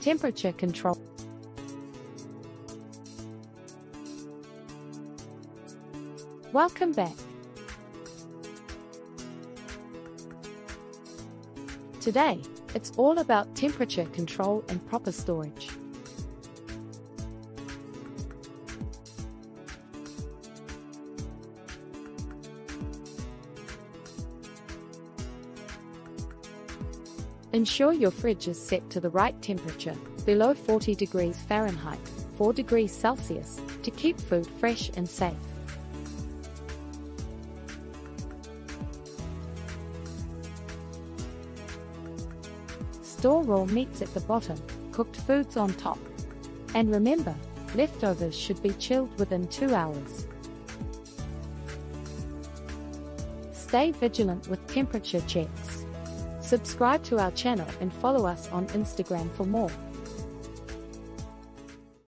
Temperature control. Welcome back. Today, it's all about temperature control and proper storage. Ensure your fridge is set to the right temperature, below 40 degrees Fahrenheit, 4 degrees Celsius, to keep food fresh and safe. Store raw meats at the bottom, cooked foods on top. And remember, leftovers should be chilled within 2 hours. Stay vigilant with temperature checks. Subscribe to our channel and follow us on Instagram for more.